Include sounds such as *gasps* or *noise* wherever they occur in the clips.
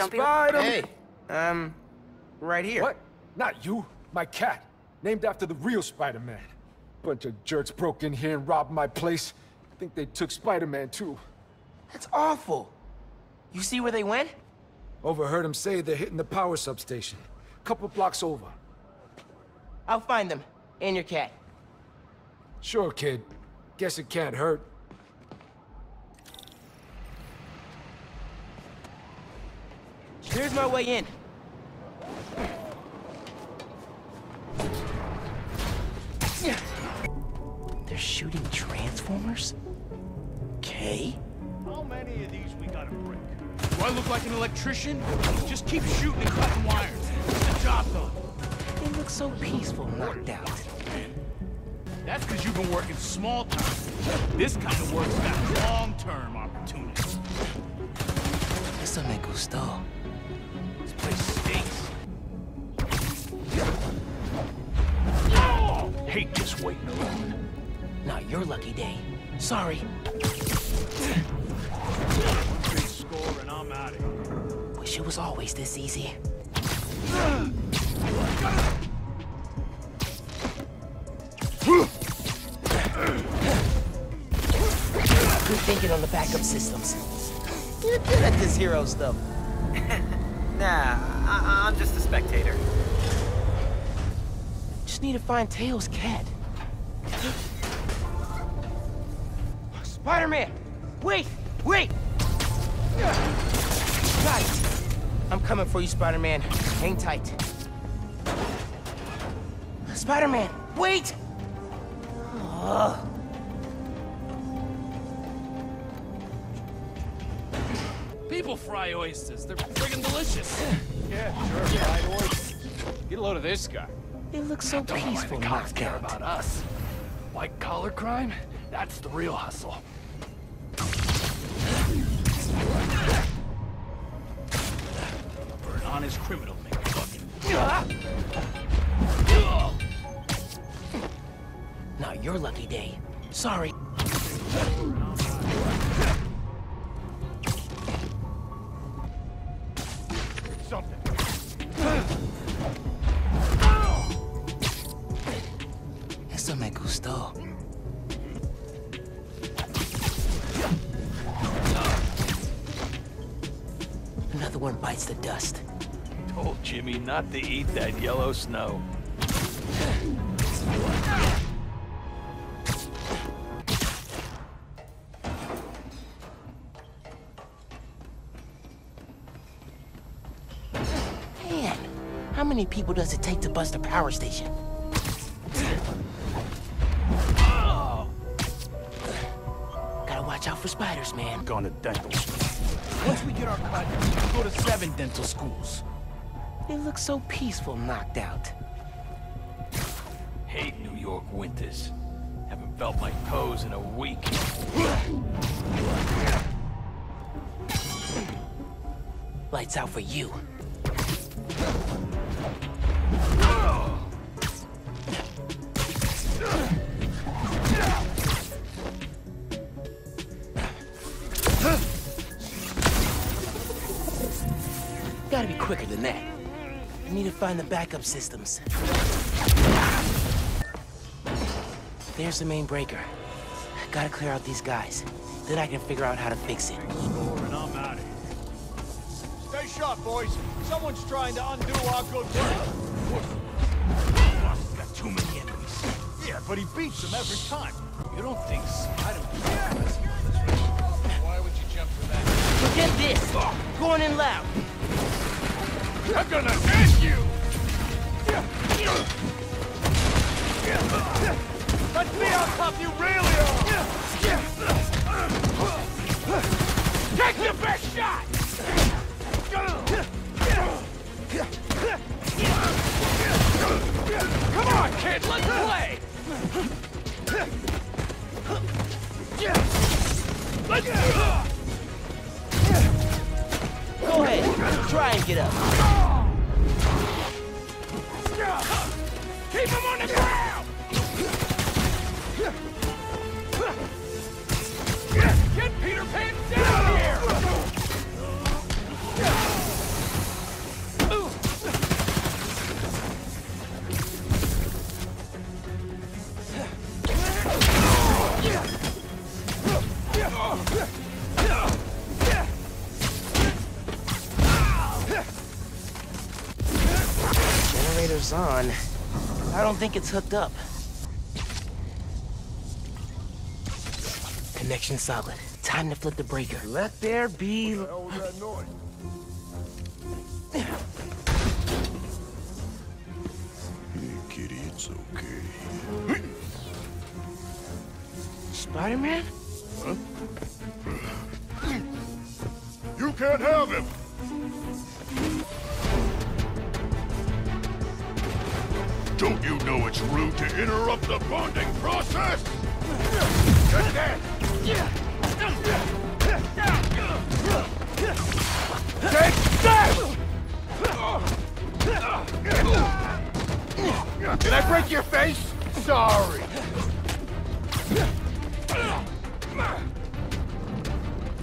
Don't be. Spider. Hey, um, right here. What? Not you. My cat. Named after the real Spider-Man. Bunch of jerks broke in here and robbed my place. I think they took Spider-Man too. That's awful. You see where they went? Overheard them say they're hitting the power substation. Couple blocks over. I'll find them. And your cat. Sure, kid. Guess it can't hurt. My way in. They're shooting Transformers? Okay. How many of these we gotta break? Do I look like an electrician? Just keep shooting and cutting wires. Get the job done. They look so peaceful knocked out. That's because you've been working small time. This kind of work's got long-term opportunities. Eso me gustó. Hate just waiting around. Not your lucky day. Sorry. Big score and I'm out of here. Wish it was always this easy. Good thinking on the backup systems. You're good at this hero stuff. *laughs* Nah, I I'm just a spectator. Just need to find Teo's cat. Spider-Man! Wait! Wait! Got it! I'm coming for you, Spider-Man. Hang tight. Spider-Man, wait! Ugh. People fry oysters. They're friggin' delicious. Yeah, sure, fried oysters. Get a load of this guy. They look so Don't know why peaceful the cops care about us. White collar crime? That's the real hustle. For an honest criminal, make fucking. Not your lucky day. Sorry. Bites the dust. Told Jimmy not to eat that yellow snow. Man, how many people does it take to bust a power station? Oh! Gotta watch out for spiders, man. Going to dental school. Once we get our cut, we'll go to seven dental schools. They look so peaceful knocked out. Hate New York winters. Haven't felt my toes in a week. Lights out for you. Gotta be quicker than that. I need to find the backup systems. There's the main breaker. Gotta clear out these guys. Then I can figure out how to fix it. And I'm out of here. Stay sharp, boys. Someone's trying to undo our good work. Got too many enemies. Yeah, but he beats them every time. You don't think Spider... Why would you jump for that? Forget this! Going in loud! I'm gonna end you! Let's see how tough you really are! Take your best shot! Come on, kid, let's play! Let's try and get up. Keep him on the ground! Elevator's on. I don't think it's hooked up. Connection solid. Time to flip the breaker. Let there be... hell was that noise? Hey, kitty, it's okay. Spider-Man? You can't have him! Don't you know it's rude to interrupt the bonding process? Get that! Take that! Did I break your face? Sorry.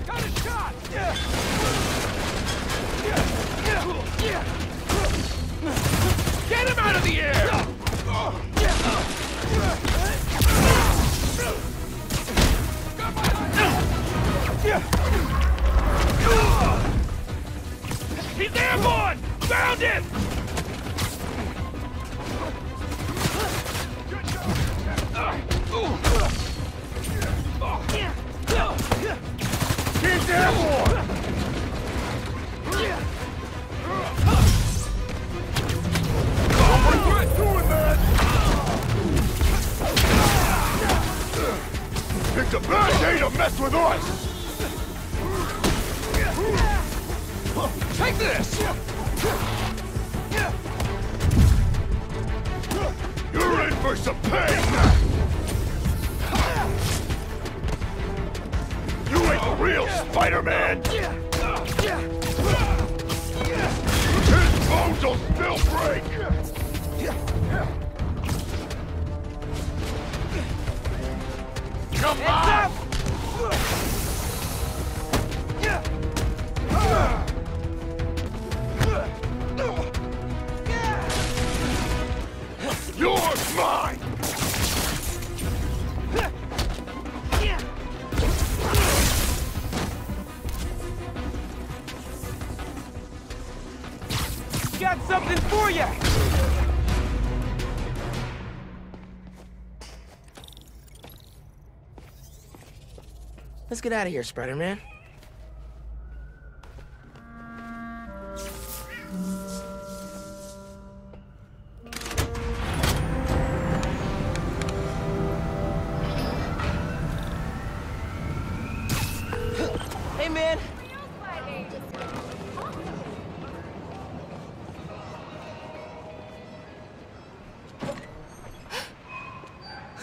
Got a shot! Get him out of the air! He's airborne! Found him! He's airborne! Day with us! Take this! You're in for some pain! You ain't the real Spider-Man! His bones will still break! Come on! Got something for you! Let's get out of here, Spider-Man.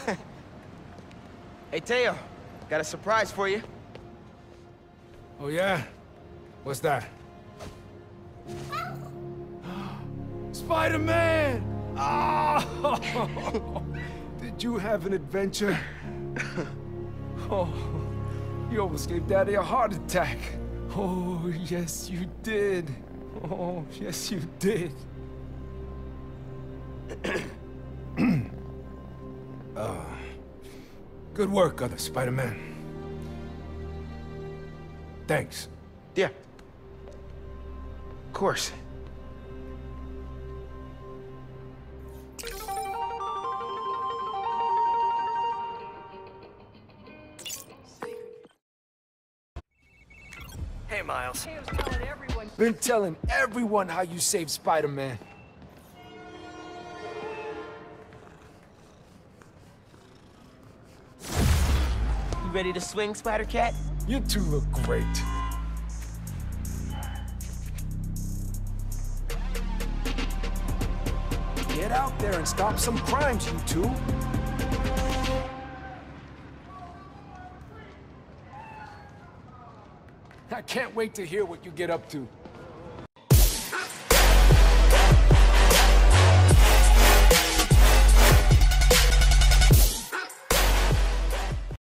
*laughs* Hey, Teo. Got a surprise for you. Oh, yeah? What's that? *gasps* Spider-Man! Oh! *laughs* Did you have an adventure? *laughs* Oh, you almost gave Daddy a heart attack. Oh, yes, you did. Oh, yes, you did. *clears throat* uh, good work, other Spider-Man. Thanks. Yeah. Of course. Hey, Miles. Been telling everyone how you saved Spider-Man. Ready to swing, Spider-Cat? You two look great. Get out there and stop some crimes, you two. I can't wait to hear what you get up to.